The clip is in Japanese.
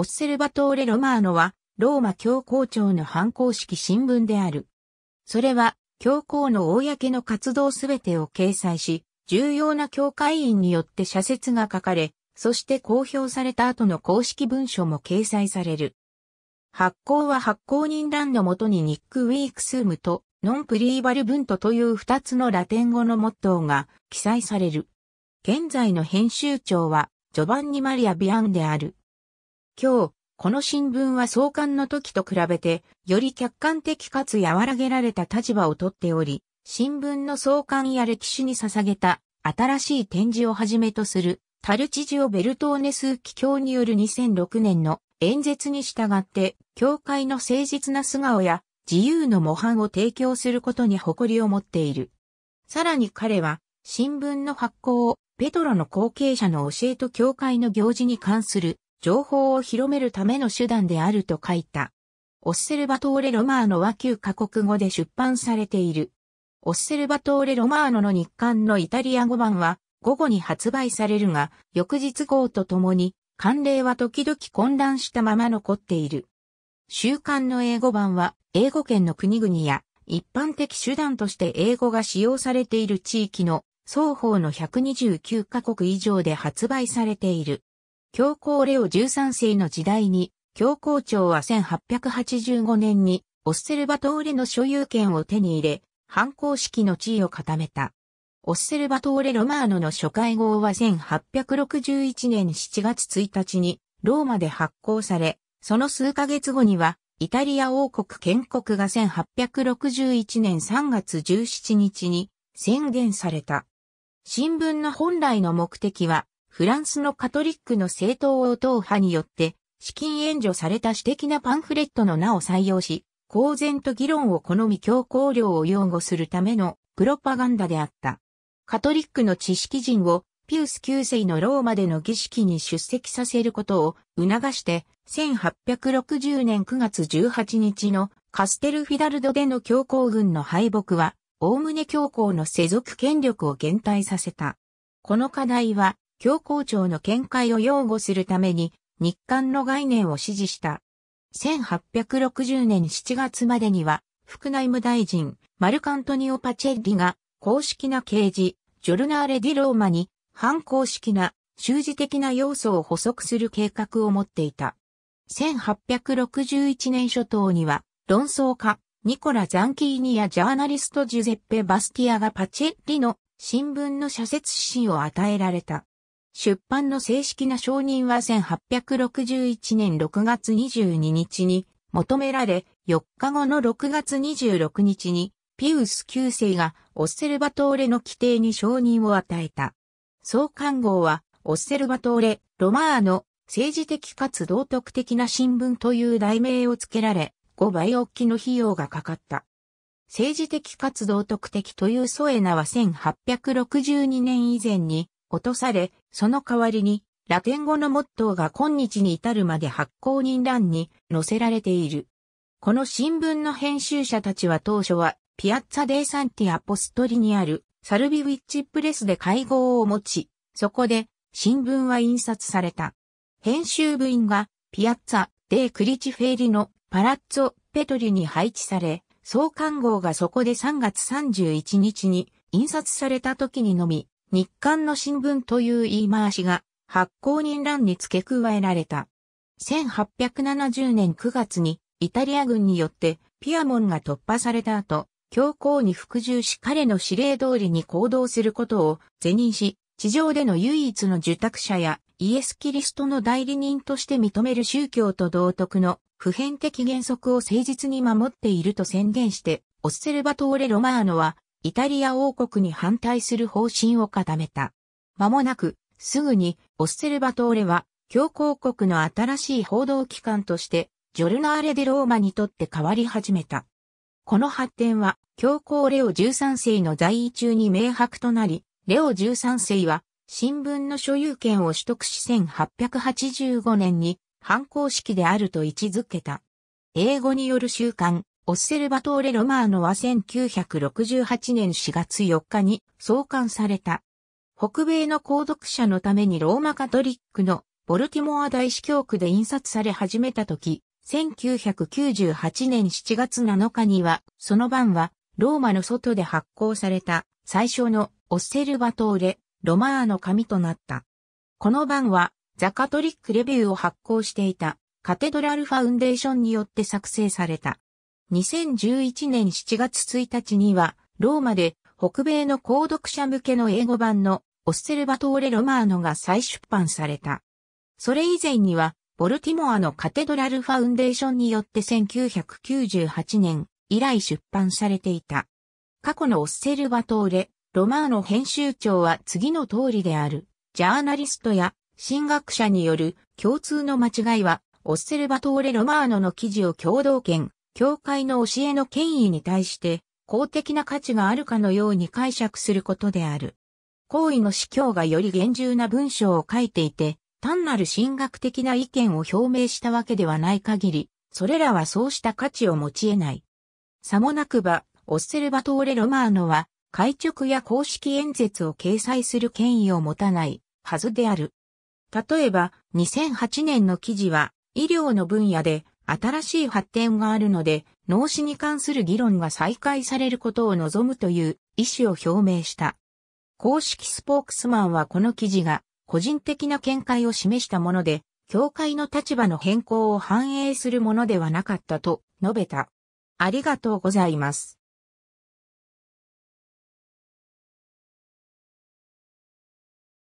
オッセルバトーレ・ロマーノは、ローマ教皇庁の反公式新聞である。それは、教皇の公の活動すべてを掲載し、重要な教会員によって社説が書かれ、そして公表された後の公式文書も掲載される。発行は発行人欄のもとにニック・ウィークスームとノンプリーバルブントという二つのラテン語のモットーが記載される。現在の編集長はジョバンニ・マリア・ビアンである。今日、この新聞は創刊の時と比べて、より客観的かつ和らげられた立場をとっており、新聞の創刊や歴史に捧げた新しい展示をはじめとするタルチジオ・ベルトーネス機教による2006年の演説に従って、教会の誠実な素顔や自由の模範を提供することに誇りを持っている。さらに彼は、新聞の発行をペトロの後継者の教えと教会の行事に関する情報を広めるための手段であると書いた。オッセルバトーレ・ロマーノは旧カ国語で出版されている。オッセルバトーレ・ロマーノの日刊のイタリア語版は午後に発売されるが、翌日号とともに、慣例は時々混乱したまま残っている。週刊の英語版は、英語圏の国々や、一般的手段として英語が使用されている地域の双方の129カ国以上で発売されている。教皇レオ13世の時代に、教皇庁は1885年に、オッセルバトーレの所有権を手に入れ、反抗式の地位を固めた。オッセルバトーレ・ロマーノの初回号は1861年7月1日にローマで発行され、その数ヶ月後にはイタリア王国建国が1861年3月17日に宣言された。新聞の本来の目的はフランスのカトリックの政党応党派によって資金援助された私的なパンフレットの名を採用し、公然と議論を好み強行量を擁護するためのプロパガンダであった。カトリックの知識人をピウス9世のローマでの儀式に出席させることを促して1860年9月18日のカステルフィダルドでの教皇軍の敗北は、おおむね教皇の世俗権力を減退させた。この課題は、教皇庁の見解を擁護するために日韓の概念を支持した。1860年7月までには、副内務大臣、マルカントニオ・パチェッリが、公式な掲示、ジョルナーレ・ディローマに、反公式な、習字的な要素を補足する計画を持っていた。1861年初頭には、論争家、ニコラ・ザンキーニやジャーナリストジュゼッペ・バスティアがパチェッリの新聞の社説指針を与えられた。出版の正式な承認は1861年6月22日に求められ、4日後の6月26日にピウス9世がオッセルバトーレの規定に承認を与えた。創刊号はオッセルバトーレ、ロマーノ、政治的かつ道徳的な新聞という題名を付けられ、5倍大きの費用がかかった。政治的かつ道徳的というソエナは1862年以前に落とされ、その代わりに、ラテン語のモットーが今日に至るまで発行人欄に載せられている。この新聞の編集者たちは当初は、ピアッツァ・デー・サンティ・アポストリにある、サルビウィッチプレスで会合を持ち、そこで、新聞は印刷された。編集部員が、ピアッツァ・デー・クリチフェーリのパラッツォ・ペトリに配置され、創刊号がそこで3月31日に印刷された時にのみ、日刊の新聞という言い回しが発行人欄に付け加えられた。1870年9月にイタリア軍によってピアモンが突破された後、教皇に服従し彼の指令通りに行動することを是認し、地上での唯一の受託者やイエス・キリストの代理人として認める宗教と道徳の普遍的原則を誠実に守っていると宣言して、オッセルバトーレ・ロマーノはイタリア王国に反対する方針を固めた。間もなく、すぐに、オッセルバトーレは、教皇国の新しい報道機関として、ジョルナーレ・デ・ローマにとって変わり始めた。この発展は、教皇レオ13世の在位中に明白となり、レオ13世は、新聞の所有権を取得し1885年に、反抗式であると位置づけた。英語による習慣、オッセルバトーレ・ロマーノは1968年4月4日に創刊された。北米の購読者のためにローマカトリックのボルティモア大司教区で印刷され始めた時、1998年7月7日には、その版は、ローマの外で発行された、最初のオッセルバトーレ、ロマーの紙となった。この版は、ザ・カトリック・レビューを発行していた、カテドラル・ファウンデーションによって作成された。2011年7月1日には、ローマで北米の購読者向けの英語版のオッセルバトーレ・ロマーノが再出版された。それ以前には、ボルティモアのカテドラルファウンデーションによって1998年以来出版されていた。過去のオッセルバトーレ、ロマーノ編集長は次の通りである。ジャーナリストや神学者による共通の間違いは、オッセルバトーレ・ロマーノの記事を共同権、教会の教えの権威に対して公的な価値があるかのように解釈することである。行為の司教がより厳重な文章を書いていて、単なる神学的な意見を表明したわけではない限り、それらはそうした価値を持ち得ない。さもなくば、オッセルバトーレ・ロマーノは、会直や公式演説を掲載する権威を持たないはずである。例えば、2008年の記事は、医療の分野で新しい発展があるので、脳死に関する議論が再開されることを望むという意思を表明した。公式スポークスマンはこの記事が個人的な見解を示したもので、教会の立場の変更を反映するものではなかったと述べた。ありがとうございます。